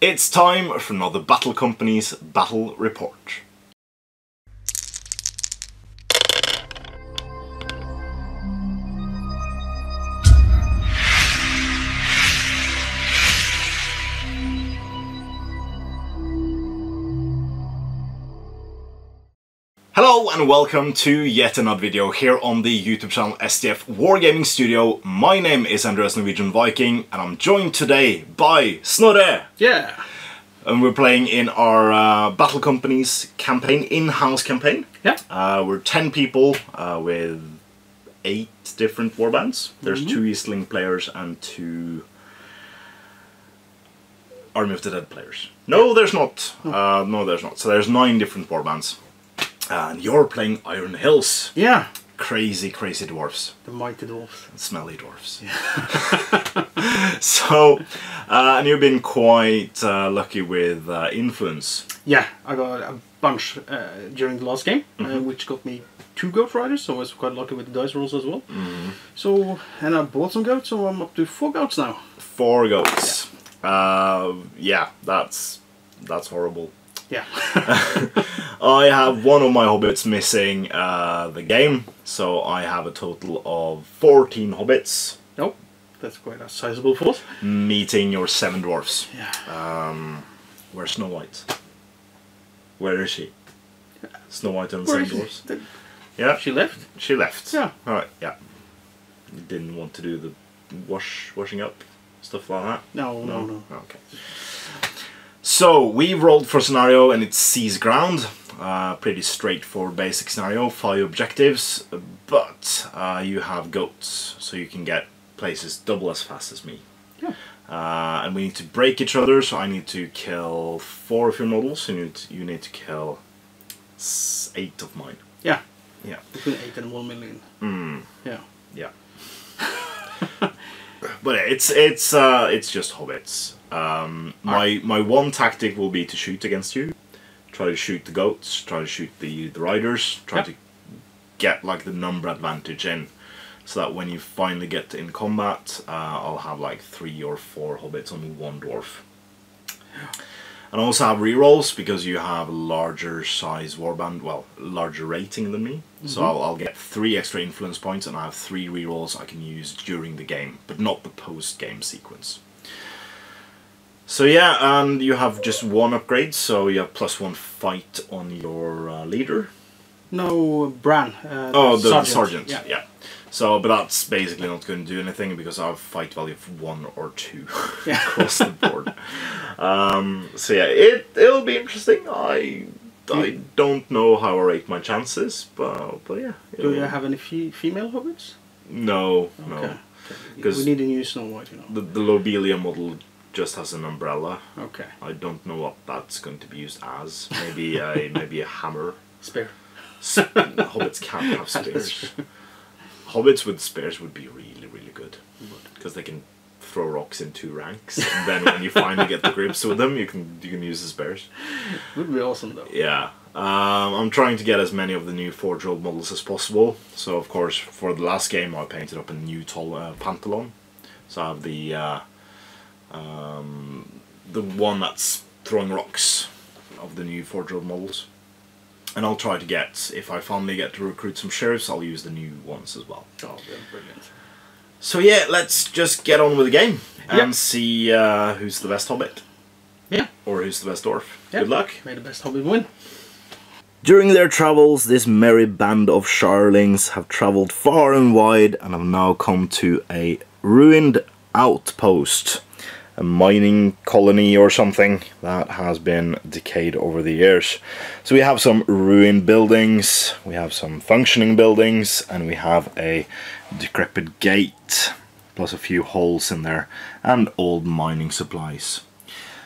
It's time for another Battle Companies Battle Report. Hello and welcome to yet another video here on the YouTube channel STF Wargaming Studio. My name is Andreas Norwegian Viking and I'm joined today by Snorre. Yeah. And we're playing in our uh, Battle Companies campaign, in-house campaign. Yeah. Uh, we're 10 people uh, with 8 different warbands. There's two Easterling players and two Army of the Dead players. No, there's not. Uh, no, there's not. So there's 9 different warbands. And you're playing Iron Hills. Yeah. Crazy, crazy dwarfs. The mighty dwarfs. Smelly dwarfs. Yeah. so, uh, and you've been quite uh, lucky with uh, influence. Yeah, I got a bunch uh, during the last game, uh, which got me two goat riders, so I was quite lucky with the dice rolls as well. So, and I bought some goats, so I'm up to four goats now. Four goats. Uh, yeah, that's that's horrible. Yeah. I have one of my hobbits missing uh, the game, so I have a total of 14 hobbits nope. That's quite a sizable force. meeting your seven dwarfs. Yeah. Um, Where's Snow White? Where is she? Snow White and the seven dwarfs? The- Yeah, She left? she left. Yeah. Alright, yeah. Didn't want to do the wash, washing up, stuff like that? No, no, no. Okay. So, we rolled for scenario and it's seize ground. Uh, pretty straightforward basic scenario, five objectives, but uh, you have goats, so you can get places double as fast as me. Yeah. Uh, and we need to break each other, so I need to kill four of your models, and you need to, you need to kill eight of mine. Yeah. Yeah. Between 8 and 1 million. Mm, Yeah. yeah. but it's it's uh, it's just hobbits. Um, my my one tactic will be to shoot against you, try to shoot the goats, try to shoot the the riders, try Yep. to get like the number advantage in, so that when you finally get in combat, uh, I'll have like three or four hobbits on one dwarf. And I also have rerolls because you have a larger size warband, well, larger rating than me. So I'll, I'll get three extra influence points and I have three rerolls I can use during the game, but not the post-game sequence. So yeah, and you have just one upgrade, so you have plus one fight on your uh, leader. No, Bran. Uh, Oh, the sergeant. Yeah. Yeah. So, but that's basically not going to do anything because I have fight value of one or two Yeah. across the board. Um, so yeah, it it'll be interesting. I I don't know how I rate my chances, but but yeah. Do you have any fe- female hobbits? No, Okay. no. Okay. 'Cause- We need a new Snow White, you know. The the Lobelia model just has an umbrella. Okay. I don't know what that's going to be used as. Maybe a maybe a hammer. Spare. Hobbits can't have spears. Hobbits with spears would be really, really good because they can throw rocks in two ranks, and then when you finally get the grips with them, you can you can use the spears. Would be awesome, though. Yeah, um, I'm trying to get as many of the new Forge World models as possible. So of course, for the last game, I painted up a new tall uh, Pantalon. So I have the uh, um, the one that's throwing rocks of the new Forge World models. And I'll try to get, if I finally get to recruit some sheriffs, I'll use the new ones as well. Oh, they're brilliant. So yeah, let's just get on with the game and Yep. see uh, who's the best hobbit. Yeah. Or who's the best dwarf. Yeah. Good luck. May the best hobbit win. During their travels, this merry band of Sharlings have travelled far and wide and have now come to a ruined outpost. A mining colony or something that has been decayed over the years. So we have some ruined buildings, we have some functioning buildings, and we have a decrepit gate, plus a few holes in there, and old mining supplies.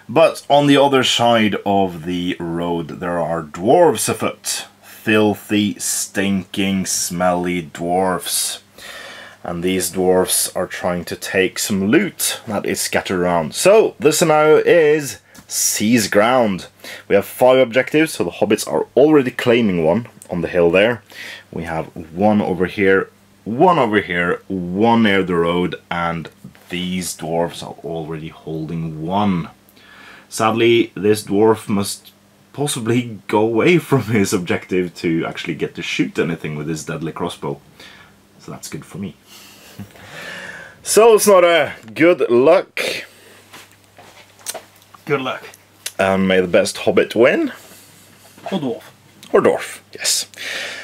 But on the other side of the road there are dwarves afoot. Filthy, stinking, smelly dwarfs. And these dwarfs are trying to take some loot that is scattered around. So, the scenario is seize ground. We have five objectives, so the hobbits are already claiming one on the hill there. We have one over here, one over here, one near the road, and these dwarves are already holding one. Sadly, this dwarf must possibly go away from his objective to actually get to shoot anything with his deadly crossbow. So that's good for me. So it's not a good luck. Good luck. And may the best hobbit win. Or dwarf. Or dwarf, yes.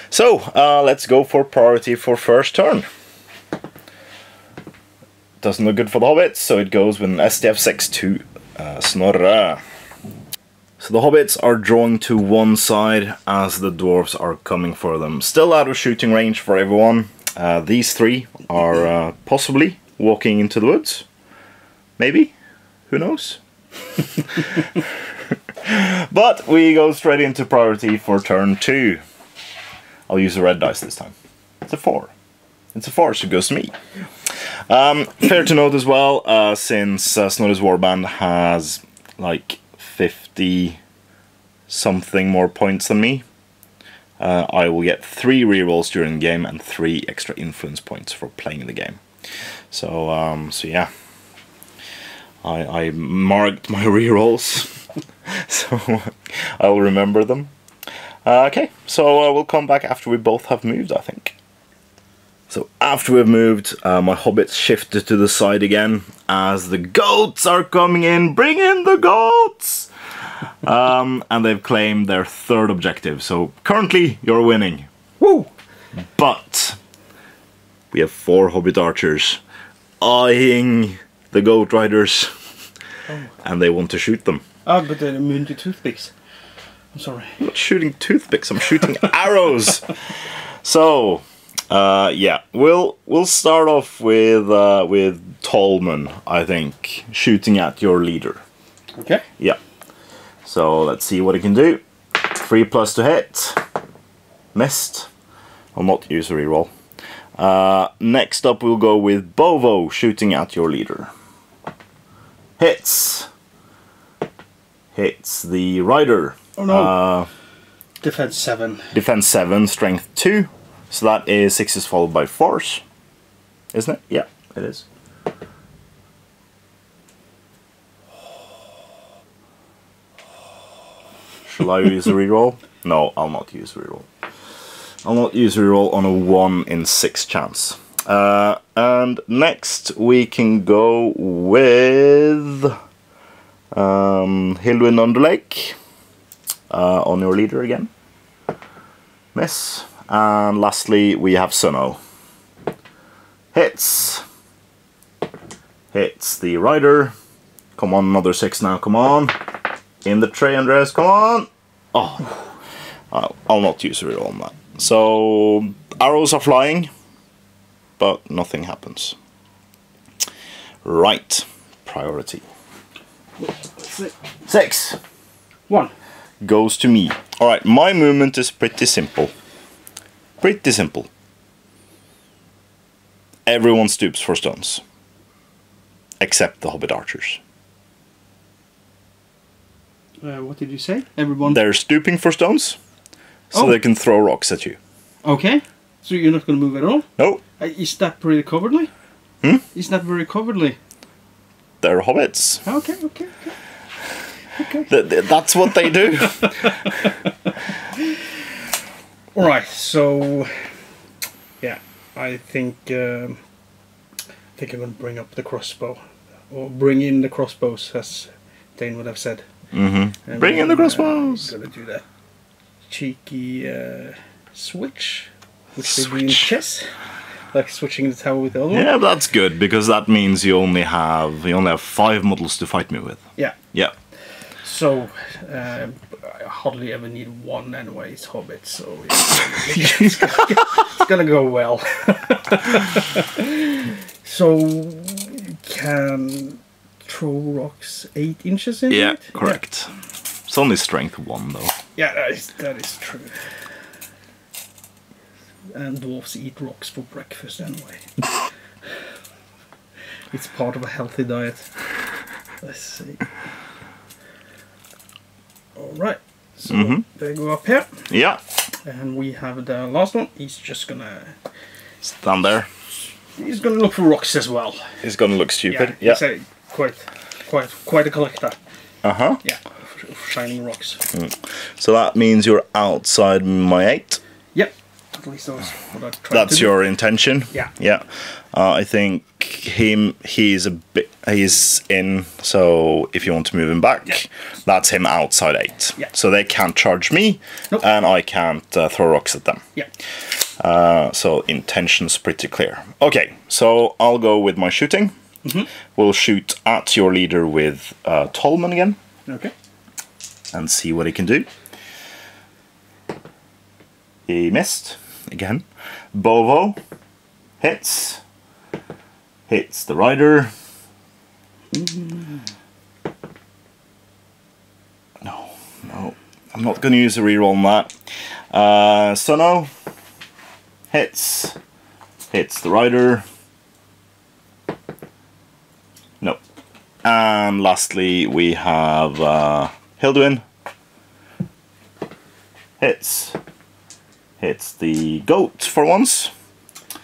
So, uh, let's go for priority for first turn. Doesn't look good for the hobbits, so it goes with an SDF 6 to uh, Snorre. So the hobbits are drawing to one side as the dwarves are coming for them. Still out of shooting range for everyone. Uh, these three are uh, possibly walking into the woods. Maybe? Who knows? but we go straight into priority for turn two. I'll use a red dice this time. It's a four. It's a four, so it goes to me. Um, fair to note as well, uh, since uh, Snorre's Warband has like 50 something more points than me, uh, I will get three rerolls during the game and three extra influence points for playing the game. So, um, so yeah. I, I marked my rerolls, so I'll remember them. Uh, okay, so uh, we'll come back after we both have moved, I think. So after we've moved, uh, my hobbits shifted to the side again as the goats are coming in. Bring in the goats! um, and they've claimed their third objective. So currently, you're winning. Woo! But we have four hobbit archers eyeing the goat riders, and they want to shoot them. Ah, but they're immune to toothpicks. I'm sorry. I'm not shooting toothpicks. I'm shooting arrows. So, uh, yeah, we'll we'll start off with uh, with Tolman. I think shooting at your leader. Okay. Yeah. So let's see what he can do. Three plus to hit. Missed. I'll not use a reroll. Uh, next up, we'll go with Bovo shooting at your leader. Hits. Hits the rider. Oh no. Uh, Defense 7. defense 7, strength 2. So that is 6 is followed by force. Isn't it? Yeah, it is. Shall I use a reroll? No, I'll not use reroll. I'll not use a reroll on a 1 in 6 chance. Uh, and next we can go with um, Hilwin Underlake uh, on your leader again. Miss. And lastly, we have Suno. Hits. Hits the rider. Come on, another six now, come on. In the tray, Andreas, come on. Oh, I'll not use a reroll on that. So, arrows are flying, but nothing happens. Right, priority. Six One. goes to me. Alright, my movement is pretty simple. Pretty simple. Everyone stoops for stones. Except the hobbit archers. Uh, what did you say? Everyone. They're stooping for stones, so Oh. they can throw rocks at you. Okay. So you're not going to move at all? No, Uh, is that pretty cowardly? Hmm? Is that very cowardly? they're hobbits. Okay, okay, okay. Okay. Th- th- that's what they do. Alright, so. Yeah, I think. Um, I think I'm going to bring up the crossbow. Or bring in the crossbows, as Dane would have said. mm-hmm. Bring in the then, crossbows. Uh, gonna do that cheeky uh, switch, which they do in chess, like switching the tower with the other one. Yeah, that's good because that means you only have you only have five models to fight me with. Yeah. Yeah. So uh, I hardly ever need one anyway. It's Hobbit, so it's, it's, gonna, it's gonna go well. so can throw rocks eight inches in Yeah, it. correct. It's only strength one though. Yeah, that is, that is true. And dwarves eat rocks for breakfast anyway. it's part of a healthy diet. Let's see. Alright, so Mhm. they go up here, Yeah. and we have the last one. He's just gonna. Stand there. He's gonna look for rocks as well. He's gonna look stupid. Yeah, Yeah. he's a quite, quite, quite a collector. Uh huh. Yeah, shining rocks. So that means you're outside my eight. Yep. At least that was what I tried to That's do. your intention. Yeah. Yeah. Uh, I think him. He's a bit. He's in. So if you want to move him back, Yeah. that's him outside eight. Yeah. So they can't charge me, Nope. and I can't uh, throw rocks at them. Yeah. Uh, so intention's pretty clear. Okay. So I'll go with my shooting. Mm-hmm. We'll shoot at your leader with uh, Tolman again Okay. And see what he can do. He missed again. Bovo hits. Hits the rider. No, no. I'm not going to use a reroll on that. Uh, Suno hits. Hits the rider. No. And lastly, we have uh, Hilduin. Hits. Hits the goat for once.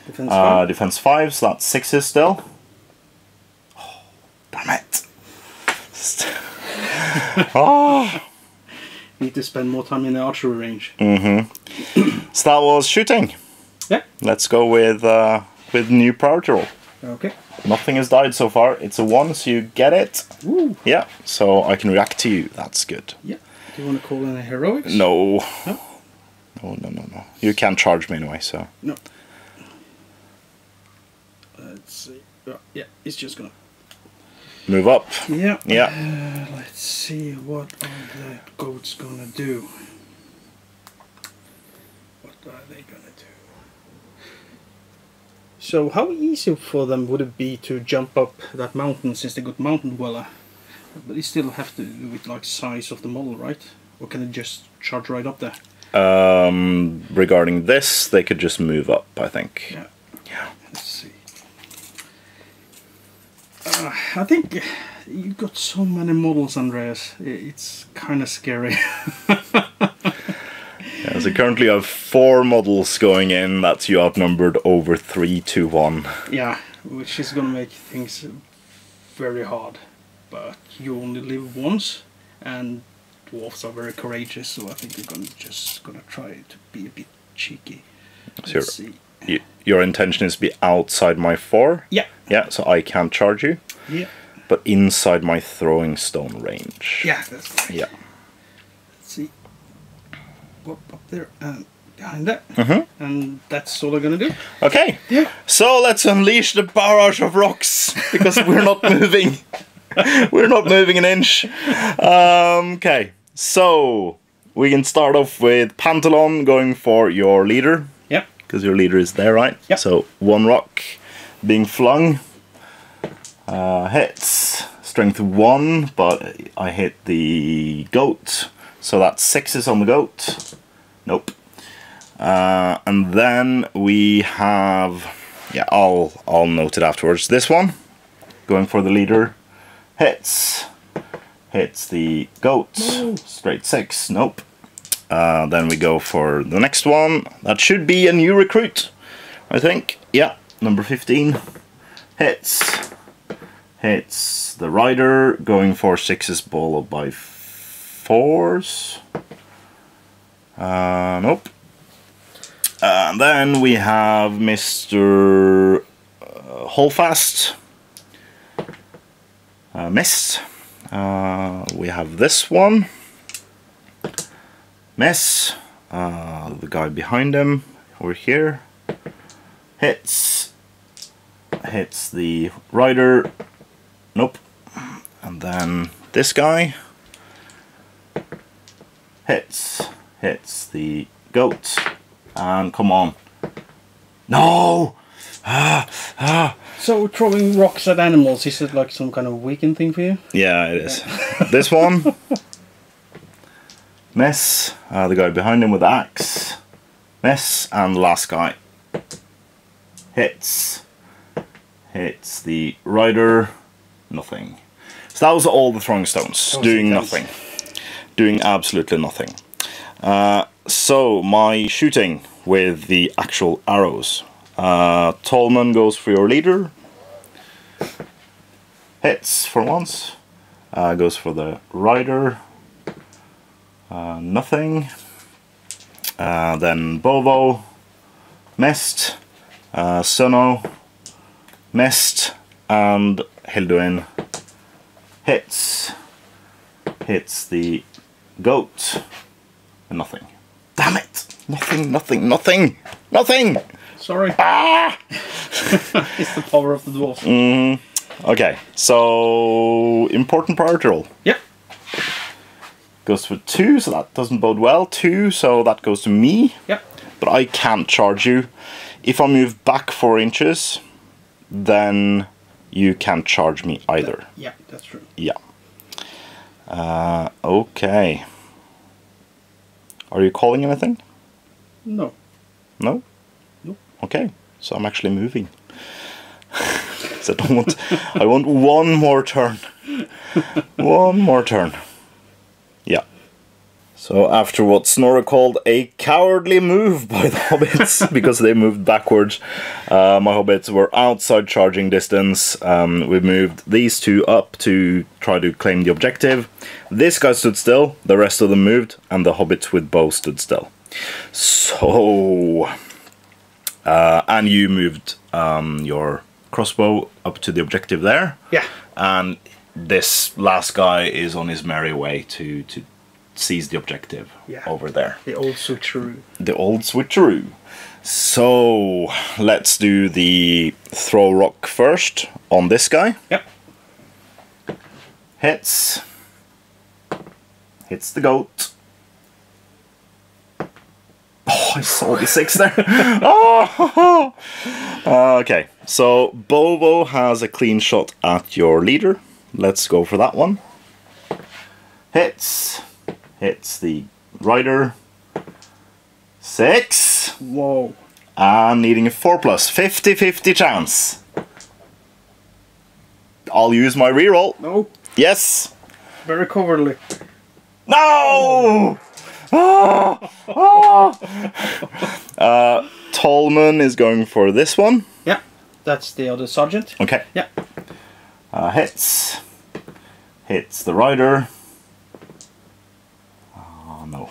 Defense Uh, five. defense 5, so that's 6s still. Oh, damn it. oh. Need to spend more time in the archery range. So that was shooting. Yeah. Let's go with uh, with new priority roll. Okay. Nothing has died so far. It's a 1, so you get it. Woo. Yeah, so I can react to you. That's good. Yeah. Do you want to call in a heroics? No. No? No, no, no, no. You can't charge me anyway, so. No. Let's see. Oh, yeah, it's just gonna. Move up. Yeah. Yeah. Uh, let's see what the goats gonna do. What are they gonna do? So how easy for them would it be to jump up that mountain since they got mountain dweller? But they still have to do with like size of the model, right? Or can they just charge right up there? Um, regarding this, they could just move up, I think. Yeah. Yeah. Let's see. Uh, I think you've got so many models, Andreas. It's kind of scary. So currently I have four models going in. That's you outnumbered over three to one. yeah, which is gonna make things very hard. But you only live once, and dwarfs are very courageous, so I think you're gonna just gonna try to be a bit cheeky. Let's Sure. see. Y your intention is to be outside my four. Yeah. Yeah, so I can't charge you, Yeah. but inside my throwing stone range. Yeah, that's right. Yeah. Whoop, up there and behind that. Mhm. And that's all I'm gonna do. Okay. Yeah. So let's unleash the barrage of rocks because we're not moving. we're not moving an inch. Um, okay. So we can start off with Pantalon going for your leader Yep. because your leader is there, right? Yep. So one rock being flung uh, hits strength one, but I hit the goat, so that's sixes on the goat. Nope. Uh, and then we have, yeah, I'll I'll note it afterwards. This one, going for the leader, hits, hits the goat, straight six. Nope. Uh, then we go for the next one. That should be a new recruit, I think. Yeah, number 15. Hits. Hits the rider, going for sixes followed by fours. Uh, nope. And then we have Mr. Uh, Holfast. Uh, missed. Uh, we have this one. Miss. Uh, the guy behind him, over here, hits. Hits the rider. Nope. And then this guy hits. Hits the goat. And come on. No! Ah, ah. So throwing rocks at animals is it like some kind of weekend thing for you? Yeah, it is. this one. Miss. Uh, the guy behind him with the axe. Miss. And last guy. Hits. Hits the rider. Nothing. So that was all the throwing stones. Doing nothing. Doing absolutely nothing. Uh, so, my shooting with the actual arrows. Uh, Tolman goes for your leader. Hits for once. Uh, goes for the rider. Uh, nothing. Uh, then Bovo. Mist. Uh, Suno. Mist. And Hilduin hits. Hits the goat. And nothing. Damn it! Nothing, nothing, nothing! Nothing! Sorry. Ah! it's the power of the dwarf. Mm, okay, so important priority roll. Yep. Goes for two, so that doesn't bode well. Two, so that goes to me. Yep. But I can't charge you. If I move back four inches, then you can't charge me either. Yeah, that's true. Yeah. Uh, okay. Are you calling anything? No. No? No. Okay, so I'm actually moving. so I don't want. I want one more turn. one more turn. Yeah. So after what Snorre called a cowardly move by the hobbits, because they moved backwards, uh, my hobbits were outside charging distance. Um, we moved these two up to try to claim the objective. This guy stood still, the rest of them moved, and the hobbits with bow stood still. So, uh, and you moved um, your crossbow up to the objective there, Yeah. and this last guy is on his merry way to to seize the objective Yeah. over there. The old switcheroo. The old switcheroo. So let's do the throw rock first on this guy. Yep. Hits. Hits the goat. Oh, I saw the six there. oh! Uh, okay, so Bovo has a clean shot at your leader. Let's go for that one. Hits. Hits the rider. Six. Whoa. And needing a 4 plus. 50 50 chance. I'll use my reroll. No. Yes. Very cowardly. No! Ah! Ah! uh, Tolman is going for this one. Yeah. That's the other sergeant. Okay. Yeah. Uh, hits. Hits the rider. Oh, no.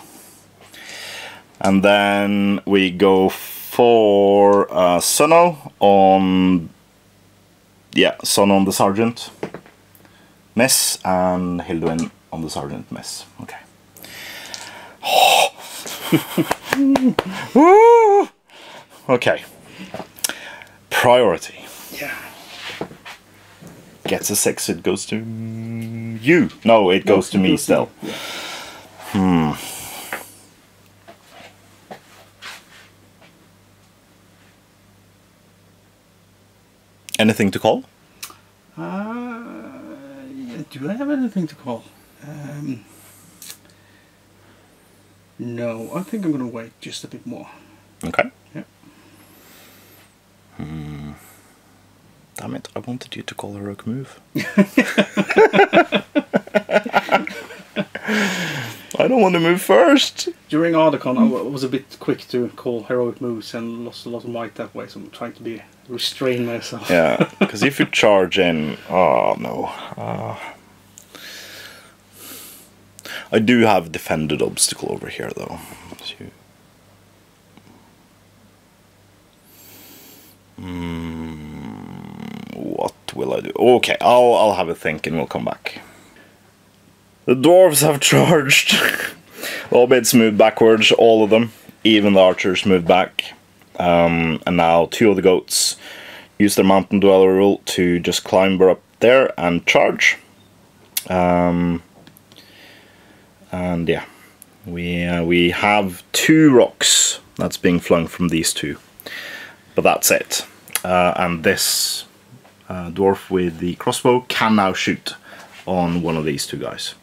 And then we go for uh, Suno on. Yeah, Suno on the sergeant. Miss. And Hilduin on the sergeant. Miss. Okay. Okay. Priority Yeah. gets a six, it goes to you. No, it goes to me still. yeah. Hmm. Anything to call? Uh, yeah, do I have anything to call? Um, no, I think I'm gonna wait just a bit more. Okay. Yeah. Hmm. Damn it, I wanted you to call a rogue move. I don't want to move first. During Ardacon, I was a bit quick to call heroic moves and lost a lot of might that way, so I'm trying to be restrain myself. Yeah, because if you charge in, oh no. Uh, I do have defended obstacle over here though. So Hmm, what will I do? Okay, I'll I'll have a think and we'll come back. The dwarves have charged. the hobbits moved backwards, all of them. Even the archers moved back. Um, and now two of the goats use their mountain dweller rule to just climber up there and charge. Um, and yeah, we uh, we have two rocks that's being flung from these two, but that's it. Uh, and this uh, dwarf with the crossbow can now shoot on one of these two guys.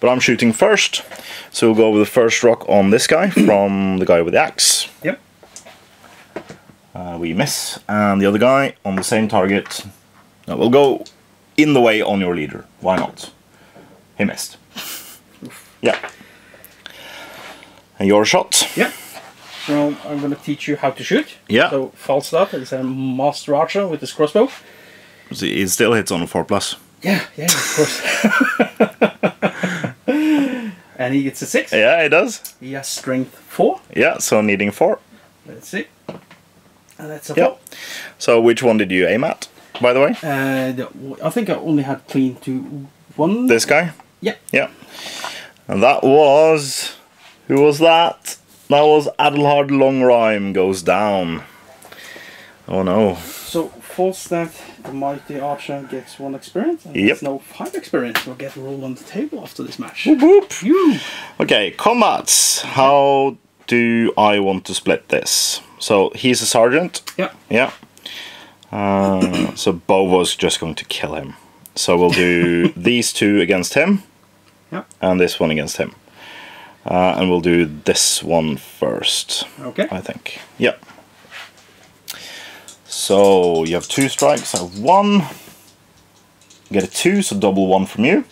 But I'm shooting first, so we'll go with the first rock on this guy from the guy with the axe. Yep. Uh, we miss, and the other guy on the same target. Uh, we'll go in the way on your leader. Why not? He missed. Yeah. And your shot. Yeah. So I'm gonna teach you how to shoot. Yeah. So Falstaff is a master archer with his crossbow. It still hits on a 4 plus. Yeah, yeah, of course. and he gets a six. Yeah, it does. He has strength four. Yeah, so needing four. Let's see. And that's a Yeah. four. So which one did you aim at, by the way? Uh, the, I think I only had clean to one. This guy? Yeah. Yeah. And that was. Who was that? That was Adelhard Longrime goes down. Oh no. So Falstaff the mighty archer gets one experience and Yep. no five experience. We'll get rolled on the table after this match. Whoop whoop. Okay, combats. How do I want to split this? So he's a sergeant. Yeah. Yeah. Uh, so Bovo's just going to kill him. So we'll do these two against him. Yeah. And this one against him. Uh, and we'll do this one first, Okay. I think. Yeah. So you have two strikes, I have one. Get a two, so double one from you.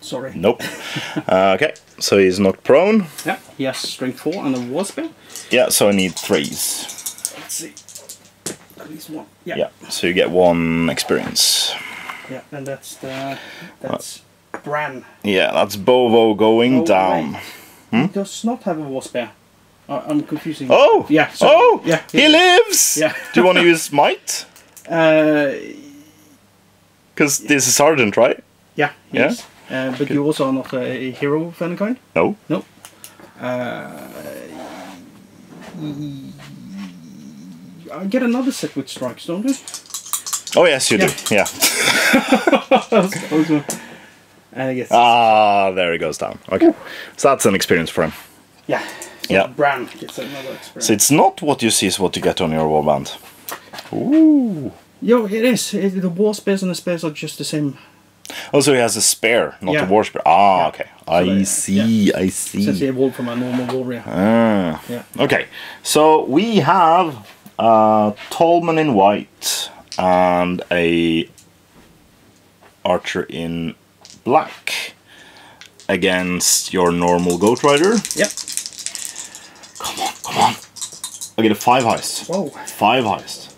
Sorry. Nope. uh, okay, so he's knocked prone. Yeah. He has strength four and a war spear. Yeah, so I need threes. Let's see. At least one. Yeah. Yeah, so you get one experience. Yeah. And that's the that's Bran. Yeah, that's Bovo going Oh, down. wait. He does not have a war spear. Uh, I'm confusing. Oh! Yeah. So, oh! Yeah. He lives! Yeah. Do you want to use might? Uh, Because this is Sergeant, right? yeah. Yeah? Yes. Uh, but you also are not a, hero of any kind. No. No. Uh, I get another set with strikes, don't I? Oh, yes, you Yeah. do. Yeah. I guess. Ah, there he goes down. Okay. So that's an experience for him. yeah. So Yeah. Bran gets another experience. So it's not what you see is what you get on your warband. Ooh. Yo, it is. It, the war spears and the spears are just the same. Also, he has a spear, not Yeah. a war spear. Ah, Yeah. okay. So I they- see, I Since he see. evolved from a normal warrior. Ah. Yeah. Okay, so we have uh, Tolman in white and a archer in black against your normal goat rider. Yep. Come on, come on. I get a five heist. Whoa. Five heist.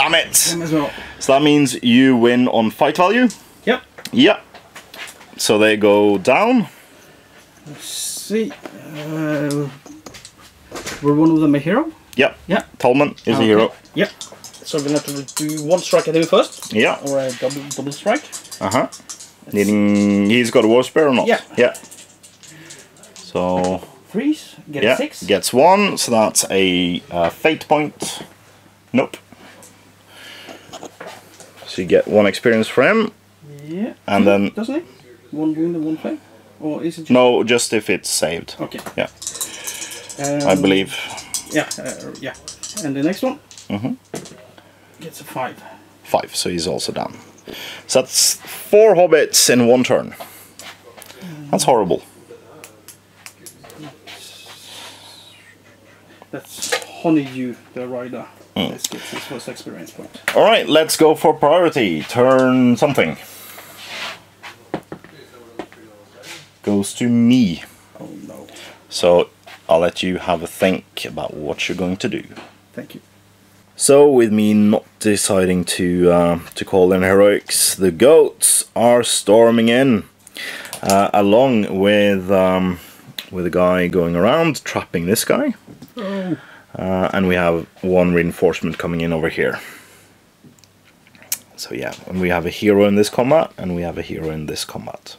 Damn it! Well. So that means you win on fight value. Yep. Yep. So they go down. See. Uh, were one of them a hero? Yep. Yep. Tolman is a hero. Yep. So we're gonna have to do one strike at him first, Yeah. or a double double strike. Uh huh. Needing. He's got a war spear or not? Yeah. Yeah. So Freeze. Get yeah, a six. gets one. So that's a uh, fate point. Nope. You get one experience for him. Yeah. And then- doesn't it? One wound and one fail, or is it? Just... No, just if it's saved. Okay. Yeah, Um, I believe. Yeah. Uh, yeah. And the next one. Mhm. Gets a five. Five. So he's also down. So that's four hobbits in one turn. That's horrible. That's Honeydew, the rider. Hmm. This gets his first experience point. All right, let's go for priority. Turn something. Goes to me. Oh no. So I'll let you have a think about what you're going to do. Thank you. So with me not deciding to uh, to call in heroics, the goats are storming in, uh, along with um, with a guy going around trapping this guy, Oh. Uh, and we have one reinforcement coming in over here. So yeah, and we have a hero in this combat, and we have a hero in this combat.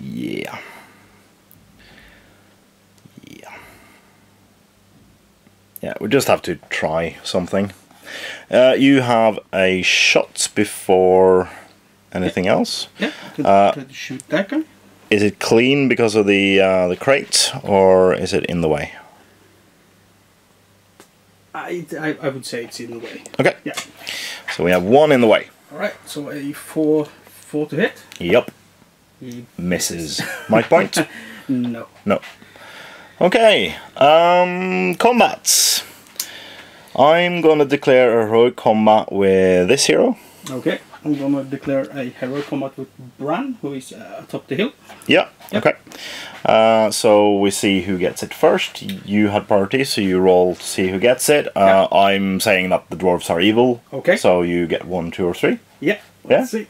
Yeah. Yeah. Yeah, we just have to try something. Uh, you have a shot before anything else. Yeah. Could, Uh, could shoot that guy. Is it clean because of the uh, the crate, or is it in the way? I, I, I would say it's in the way. Okay, Yeah. so we have one in the way. All right. So a four, four to hit. Yep, He, misses. My point. no. No. Okay, um, combats. I'm gonna declare a heroic combat with this hero. Okay. I'm gonna declare a hero combat with Bran, who is uh, atop the hill. Yeah. Okay. Uh, so we see who gets it first. You had priority, so you roll to see who gets it. Uh, I'm saying that the dwarves are evil. Okay. So you get one, two, or three. Yeah. Yeah? Let's see.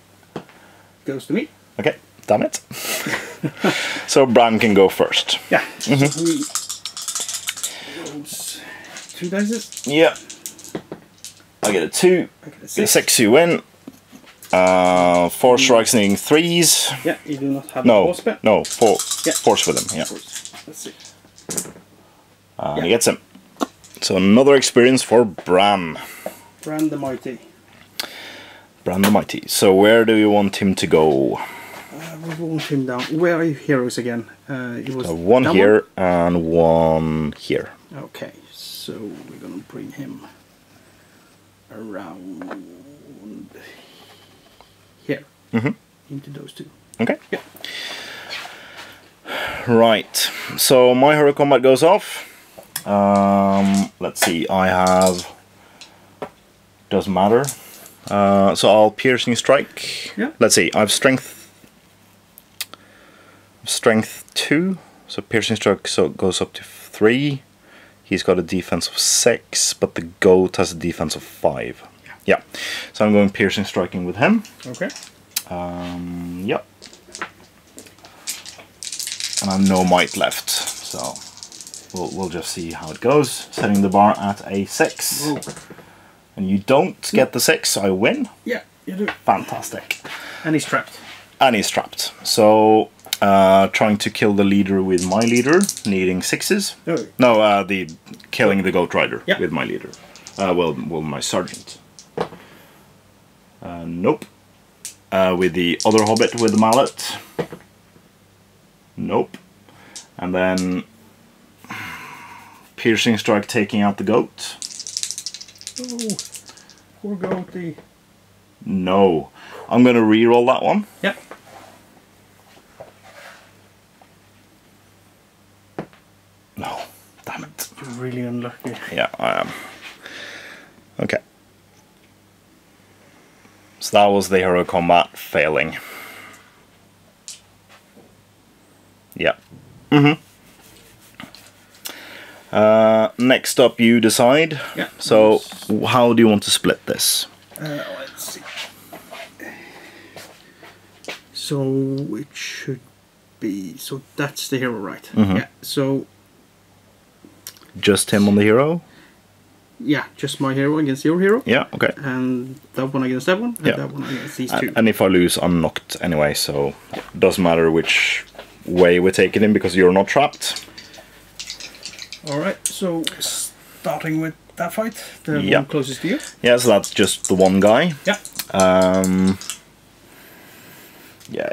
Goes to me. Okay. Damn it. so Bran can go first. Yeah. So he two dices. Yeah. I get a two. I get a Get a six. six, you win. Uh, four strikes needing threes. Yeah, you do not have No, boss spell. no, four. Yeah. Force with him. Yeah. Let's see. Uh, He Yeah. gets him. So another experience for Bran. Bran the Mighty. Bran the Mighty. So where do you want him to go? Uh, we want him down. Where are your heroes again? Uh, it was Uh, one here and one here. Okay, so we're gonna bring him around Mhm. into those two. Okay. Yeah. Right. So my hero combat goes off. Um, let's see. I have. Doesn't matter. Uh, so I'll piercing strike. Yeah. Let's see. I have strength. Strength two. So piercing strike so goes up to three. He's got a defense of six, but the goat has a defense of five. Yeah. Yeah. So I'm going piercing striking with him. Okay. Um, yep. And I have no might left, so we'll, we'll just see how it goes. Setting the bar at a 6. Whoa. And you don't get the 6, I win. Yeah, you do. Fantastic. And he's trapped. And he's trapped. So, uh, trying to kill the leader with my leader, needing 6s. No. No, uh, the killing the goat rider Yeah. with my leader. Uh, well, well, my sergeant. Uh, nope. Uh, with the other hobbit with the mallet. Nope. And then piercing strike taking out the goat. Oh, poor goatee. No. I'm gonna re-roll that one. Yep. No. Damn it. You're really unlucky. Yeah, I am. Okay. So that was the hero combat failing. Yeah. Mm-hmm. Uh, next up, you decide. Yeah. So, how do you want to split this? Uh, let's see. So it should be. So that's the hero, right? Mhm. Yeah. So Just him on the hero? Yeah, just my hero against your hero, Yeah. Okay. and that one against that one, and Yeah. that one against these And, two. and if I lose, I'm knocked anyway, so doesn't matter which way we take it in because you're not trapped. All right. So starting with that fight, the Yeah. one closest to you. Yeah, so that's just the one guy. Yeah. Um, yeah,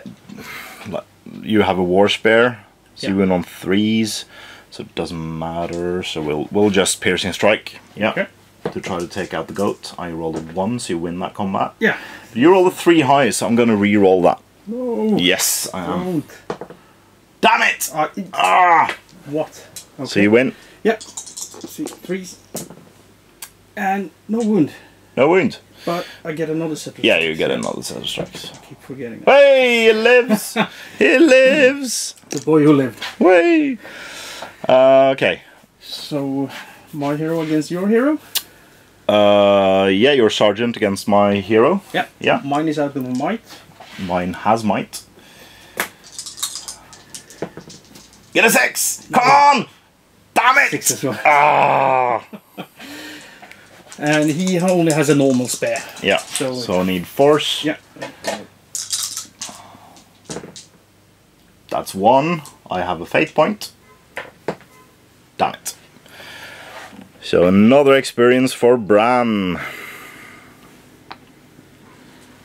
you have a war spear, so you Yeah. win on threes, so it doesn't matter. So we'll we'll just piercing strike. Yeah. Okay. To try to take out the goat, I rolled a one, so you win that combat. Yeah. You roll a three high, so I'm gonna re-roll that. No. Yes, I am. Don't. Damn it! Uh, it- Ah! what? Okay. So you win. Yeah. See, threes. And no wound, No wound. but I get another set of Yeah, you get another set of strikes. Keep forgetting that. Hey, he lives! he lives! The boy who lived. Way! Uh, okay. So, my hero against your hero? Uh, yeah, your sergeant against my hero. Yeah. Yeah. Mine is out of might. Mine has might. Get a six! Come on! Damn it! Six as well. Ah! And he only has a normal spare. Yeah. So- So, I need force. Yeah. That's one. I have a fate point. Damn it. So another experience for Bran.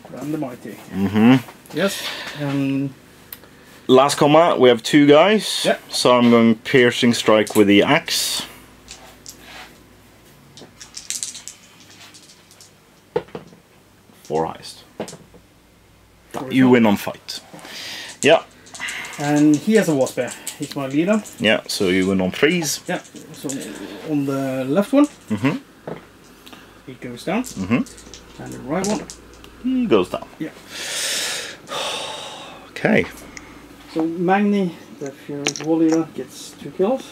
Bran the Mighty. Mm-hmm. Yes. Um, Last combat, we have two guys. Yeah. So I'm going piercing strike with the axe. Four heist. You win on fight. Yeah, And he has a war spare. He's my leader. yeah. So you win on threes. Yeah. So, on the left one, Mhm. he goes down. Mhm. And the right one he goes down. Yeah. Okay. So Magni, the Fury Warrior, gets two kills.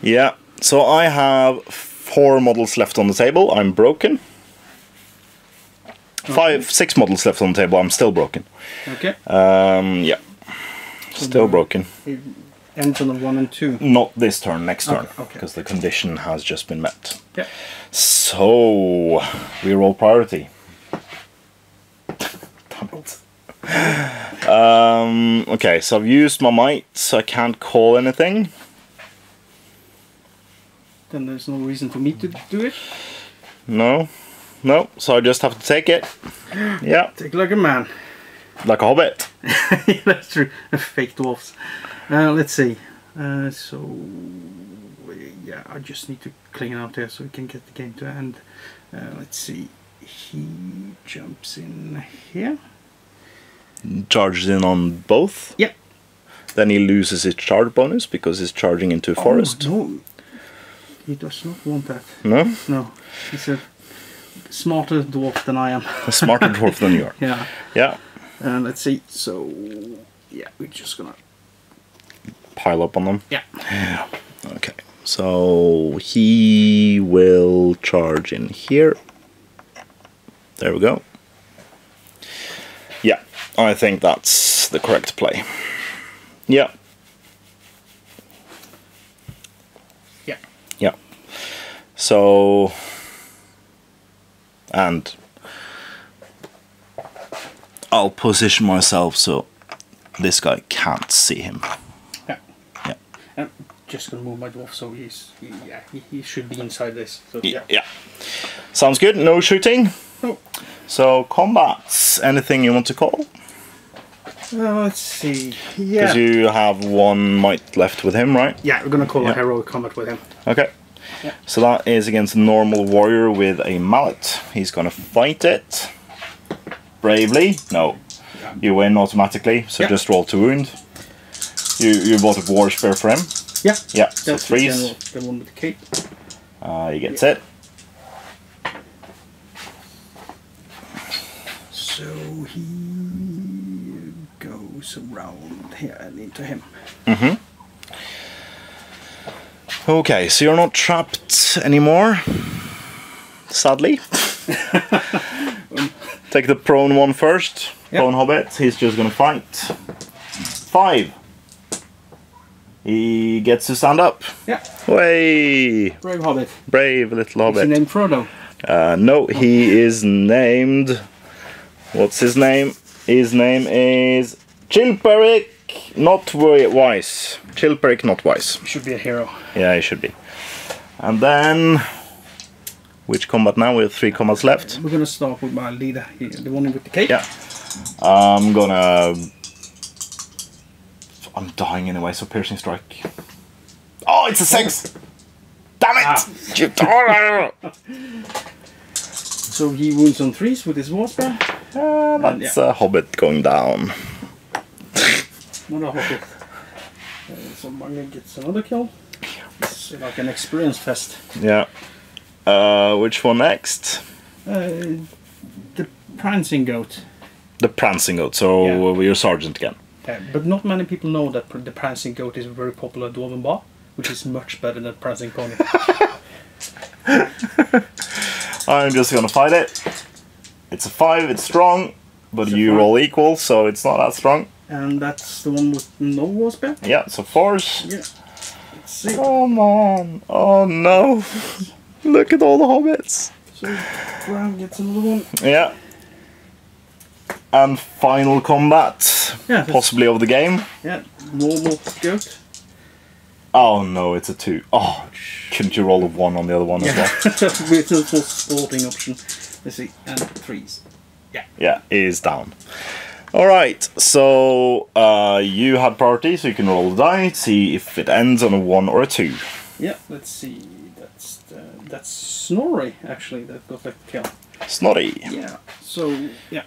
Yeah. So I have four models left on the table. I'm broken. Five, six models left on the table. I'm still broken. Okay. Um, yeah. Still broken. It ends on a one and two. Not this turn, next turn. Okay, okay. Because the condition has just been met. Yeah. So, we roll priority. Damn it. Um, okay, so I've used my might, so I can't call anything. Then there's no reason for me to do it. No. No, so I just have to take it. Yeah, Take like a man. like a hobbit. yeah, that's true. Fake dwarfs. Uh, let's see. Uh, so yeah, I just need to clean out here so we can get the game to end. Uh, let's see. He jumps in here. Charges in on both. Yep. Then he loses his charge bonus because he's charging into a forest. Oh, no, he does not want that. No? No, He a smarter dwarf than I am. A smarter dwarf than you are. yeah. Yeah. Uh, let's see. So yeah, we're just gonna Pile up on them. yeah. Okay. So he will charge in here. There we go. Yeah, I think that's the correct play. Yeah, Yeah. yeah. So, and I'll position myself so this guy can't see him. Yeah. Yeah. I'm just gonna move my dwarf so he's yeah he, he should be inside this. So Yeah. yeah. Sounds good. No shooting. Oh. So combats. Anything you want to call? Uh, let's see. Yeah. Because you have one might left with him, right? Yeah, we're gonna call Yeah. a heroic combat with him. Okay. Yeah. So that is against a normal warrior with a mallet. He's gonna fight it. Bravely. No. Yeah. You win automatically, so Yeah. just roll to wound. You you bought a war spear for him. Yeah. Yeah, so That's the general, the one with the cape. Uh, he gets it. So he goes around here and into him. Okay, so you're not trapped anymore. Sadly. Take the prone one first. Yep. Prone hobbit. He's just gonna fight. Five. He gets to stand up. Yeah. Way Brave Hobbit. brave little Is he hobbit. named Frodo? Uh, no, he is named. What's his name? His name is Chilperic, not wi- wise. Chilperic, not wise. Should be a hero. Yeah, he should be. And then, which combat now? We have three combats left. We're gonna start with my leader here, the one with the cape. Yeah. I'm gonna. I'm dying anyway, so piercing strike. Oh, it's a six. Damn it! Ah. So he wounds on threes with his war spear. Ah, that's a hobbit going down. Not a hobbit. Uh, so Magne gets another kill. It's like an experience fest. Yeah. Uh, which one next? Uh, the prancing goat. The prancing goat. So Yeah. we're your sergeant again. Uh, but not many people know that the prancing goat is a very popular dwarven bar, which is much better than prancing pony. I'm just gonna fight it. It's a five. It's strong, but It's you five. roll equal, so it's not that strong. And that's the one with no spear. Yeah. So force. Yeah. Let's see. Come on. Oh no. Look at all the hobbits. So Bran gets another one. Yeah. And final combat, Yeah. possibly of the game. Yeah. Normal goat. Oh no, it's a two. Oh, couldn't you roll a one on the other one as Yeah. well? with a full sporting option. Let's see. And threes. Yeah. Yeah, is down. All right, so uh, you had priority, so you can roll the die, see if it ends on a one or a two. Yeah. Let's see. That's the, that's Snorri actually that got the kill. Snorri. Yeah. So yeah.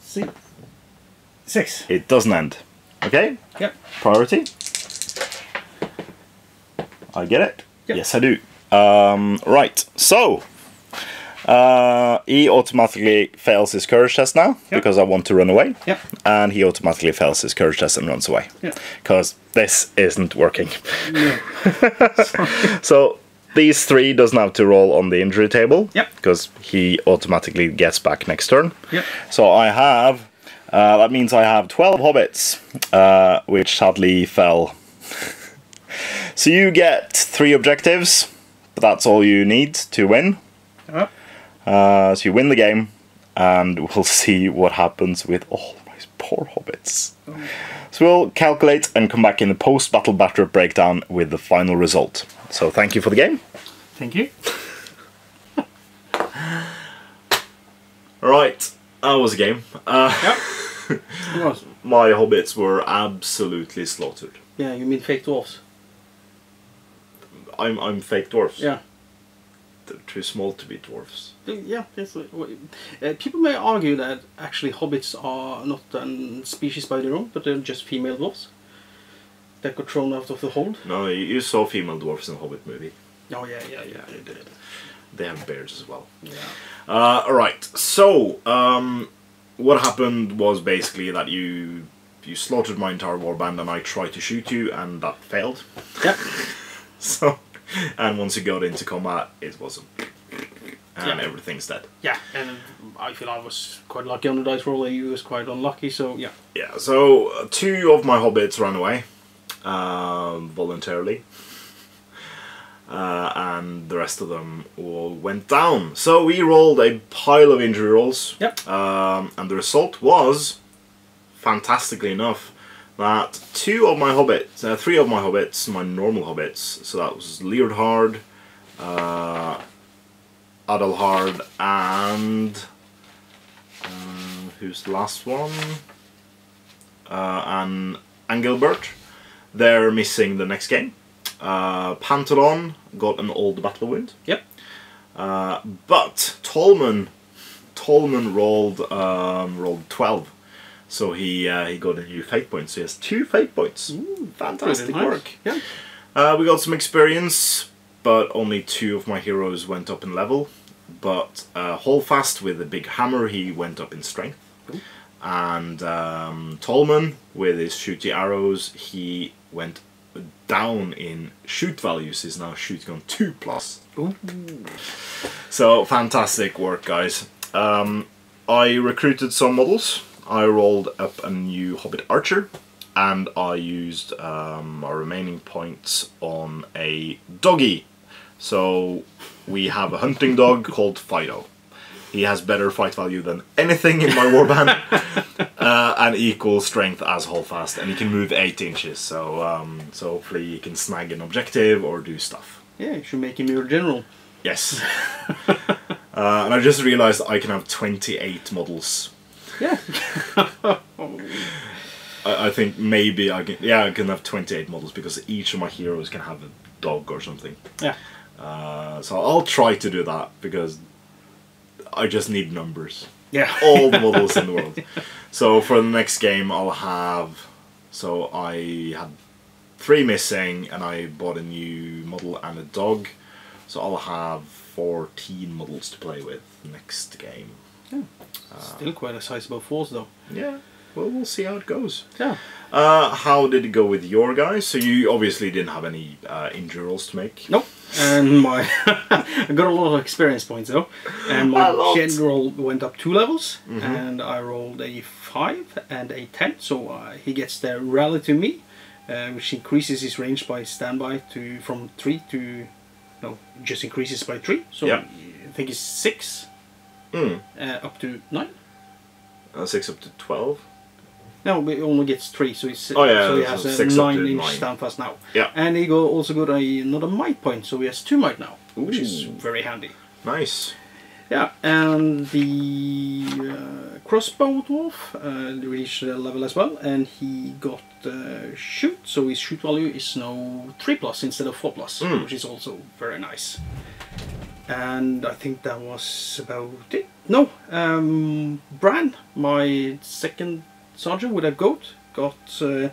See. Six. It doesn't end. Okay, Yep. priority. I get it. Yep. Yes, I do. Um, right, so Uh, he automatically fails his courage test now Yeah. because I want to run away. Yeah. And he automatically fails his courage test and runs away. Because this isn't working. No. So these three doesn't have to roll on the injury table. Yep. Because he automatically gets back next turn. Yep. So I have. Uh, that means I have 12 hobbits, uh, which sadly fell. so you get three objectives, but that's all you need to win. Uh, Uh, so you win the game, and we'll see what happens with all my poor hobbits. So we'll calculate and come back in the post-battle battery breakdown with the final result. So thank you for the game. thank you. Right, that was a game. Uh, Yep. Was. my hobbits were absolutely slaughtered. Yeah, you mean fake dwarfs? I'm I'm fake dwarfs. Yeah. They're too small to be dwarfs. Yeah, yes. uh, people may argue that actually hobbits are not a species by their own, but they're just female dwarfs that got thrown out of the hold. No, you, you saw female dwarfs in the Hobbit movie. Oh yeah, yeah, yeah. They did. They have beards as well. Yeah. Uh, all right. So, um, what happened was basically that you you slaughtered my entire warband, and I tried to shoot you, and that failed. Yep. So, and once you got into combat, it wasn't, and Yeah. everything's dead. Yeah, and I feel I was quite lucky on the dice roll, and you was quite unlucky. So yeah. Yeah. So uh, two of my hobbits ran away, um, voluntarily. Uh, and the rest of them all went down. So we rolled a pile of injury rolls. Yep. Um, and the result was, fantastically enough, that two of my hobbits, uh, three of my hobbits, my normal hobbits, so that was Leardhard, uh, Adelhard, and uh, who's the last one? Uh, and Angilbert. They're missing the next game. Uh, Pantalon got an old battle wound. Yep. Uh, but Tolman, Tolman rolled um, rolled twelve, so he uh, he got a new fate point. So he has two fate points. Fantastic nice. work. Yeah. Uh, we got some experience, but only two of my heroes went up in level. But uh, Holfast with a big hammer, he went up in strength. And um, Tolman with his shooty arrows, he went down in shoot values. He's now shooting on two plus. Ooh. So fantastic work, guys. Um, I recruited some models. I rolled up a new Hobbit Archer, and I used um, our remaining points on a doggy. So we have a hunting dog called Fido. He has better fight value than anything in my warband, uh, and equal strength as Holfast, and he can move eight inches. So, um, so hopefully he can snag an objective or do stuff. Yeah, you should make him your general. Yes. uh, and I just realized I can have 28 models. Yeah. I, I think maybe I can. Yeah, I can have 28 models because each of my heroes can have a dog or something. yeah. Uh, so I'll try to do that because I just need numbers. Yeah. All the models in the world. So for the next game, I'll have. So I had three missing, and I bought a new model and a dog. So I'll have 14 models to play with next game. Still quite a sizable force, though. Yeah, well, we'll see how it goes. Yeah. Uh, how did it go with your guys? So you obviously didn't have any uh, injury rolls to make. Nope. And my I got a lot of experience points though, and my general went up two levels, Mhm. and I rolled a five and a ten, so uh, he gets the rally to me, uh, which increases his range by standby to from three to, no, just increases by three. So Yeah. I think it's six Mm. uh, up to nine. Uh, six up to 12. No, but he only gets three, so he's Oh, yeah, so he has a six nine inch nine. standfast now. Yeah. And he go also got a, another might point, so he has two might now, which is very handy. Nice. Yeah, and the uh, crossbow dwarf uh, reached a level as well, and he got uh, shoot, so his shoot value is now 3 plus instead of 4 plus, Mm. which is also very nice. And I think that was about it. No, um, Bran, my second sergeant with a goat, got uh,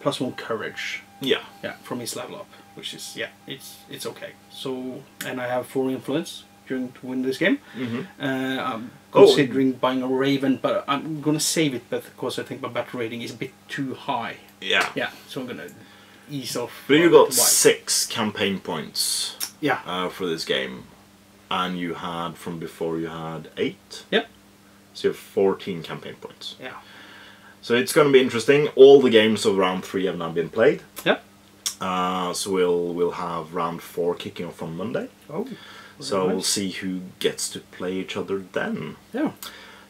plus 1 courage Yeah. yeah, from his level up, which is yeah, it's it's okay. So and I have four influence, during to win this game. Mhm. Uh, I'm Oh. considering buying a Raven, but I'm gonna save it. Because I think my battle rating is a bit too high. Yeah. Yeah, so I'm gonna ease off. But you got six campaign points Yeah. uh, for this game, and you had from before you had eight. Yep. So you have fourteen campaign points. Yeah. So it's going to be interesting. All the games of round three have now been played. Yep. Uh, so we'll we'll have round four kicking off on Monday. Oh. So nice. we'll see who gets to play each other then. Yeah.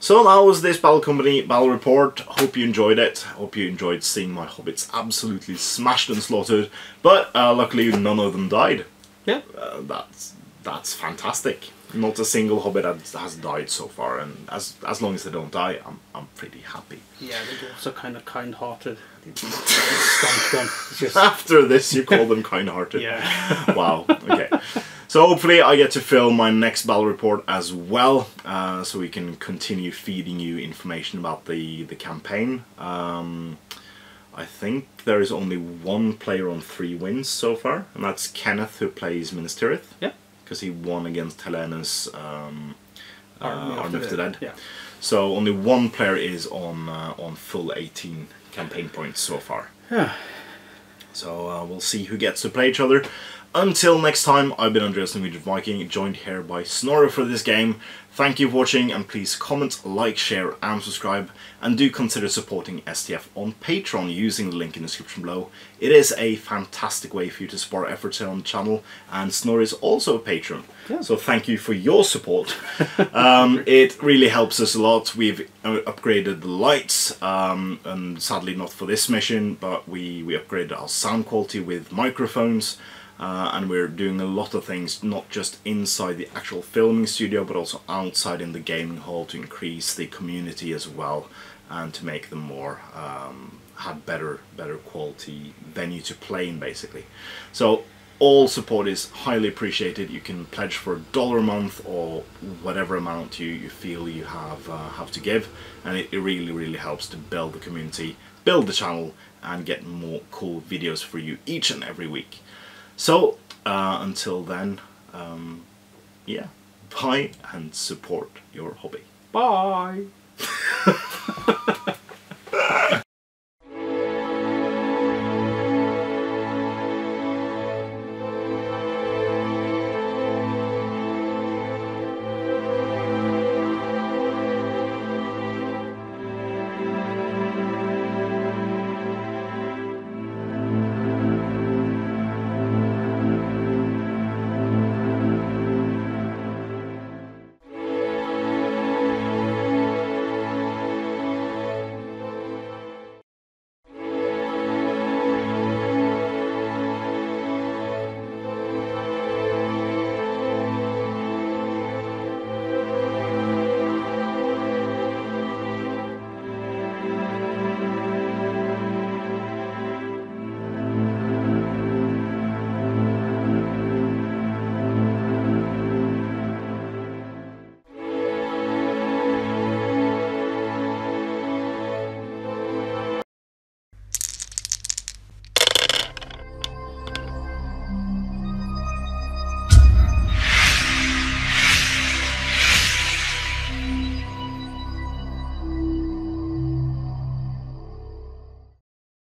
So that was this Battle Company Battle Report. Hope you enjoyed it. Hope you enjoyed seeing my hobbits absolutely smashed and slaughtered. But uh, luckily none of them died. Yeah. Uh, that's that's fantastic. Not a single hobbit has, has died so far, and as as long as they don't die, I'm I'm pretty happy. Yeah, they're also kind of kind-hearted. Stomped on. It's just. After this, you call them kind-hearted. Yeah. wow. Okay. So hopefully I get to film my next battle report as well, uh, so we can continue feeding you information about the the campaign. Um, I think there is only one player on three wins so far, and that's Kenneth who plays Minas Tirith. Yeah. Because he won against Helena's um, uh, Army, of the, Dead. Yeah. So only one player is on uh, on full 18 campaign points so far. Yeah. So uh, we'll see who gets to play each other. Until next time, I've been Andreas Norwegian Viking, joined here by Snorre for this game. Thank you for watching, and please comment, like, share, and subscribe. And do consider supporting STF on Patreon using the link in the description below. It is a fantastic way for you to support efforts here on the channel, and Snorre is also a patron. Yeah. So thank you for your support. um, it really helps us a lot. We've uh, upgraded the lights, um, and sadly not for this mission, but we, we upgraded our sound quality with microphones. Uh, and we're doing a lot of things, not just inside the actual filming studio, but also outside in the gaming hall to increase the community as well, and to make them more um, have better better quality venue to play in, basically. So all support is highly appreciated. You can pledge for a dollar a month or whatever amount you, you feel you have uh, have to give, and it, it really really helps to build the community, build the channel, and get more cool videos for you each and every week. So, uh, until then, um, yeah, buy and support your hobby. Bye.